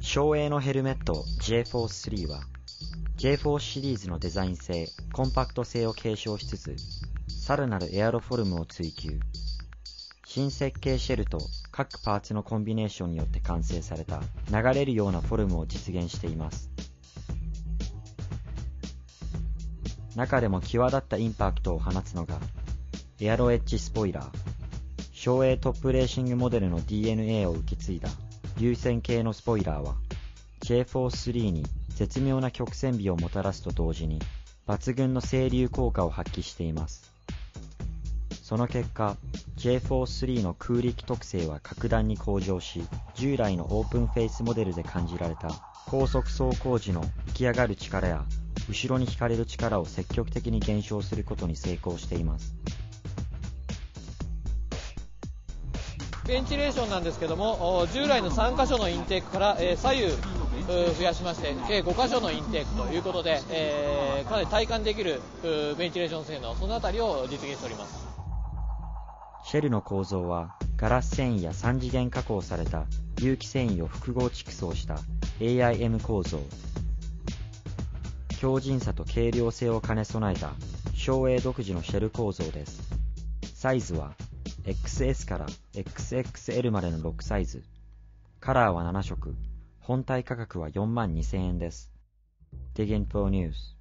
省エのヘルメット J-Force 3は J-Force シリーズのデザイン性、コンパクト性を継承しつつ、さらなるエアロフォルムを追求。新設計シェルと各パーツのコンビネーションによって完成された流れるようなフォルムを実現しています。中でも際立ったインパクトを放つのが、エアロエッジスポイラー。省エトップレーシングモデルの DNA を受け継いだ流線形のスポイラーは J-Force3 に絶妙な曲線美をもたらすと同時に抜群の整流効果を発揮しています。その結果、J-Force3 の空力特性は格段に向上し、従来のオープンフェイスモデルで感じられた高速走行時の浮き上がる力や後ろに引かれる力を積極的に減少することに成功しています。ベンチレーションなんですけども従来の3箇所のインテークから、え左右増やしまして計5箇所のインテークということで、え、かなり体感できるベンチレーション性能そのあたりを実現しております。シェルの構造はガラス繊維や3次元加工された有機繊維を複合蓄層した AIM 構造。強靭さと軽量性を兼ね備えた省エ独自のシェル構造です。サイズは XS から XXL までの6サイズ。カラーは7色。本体価格は42,000円です。Dig Info News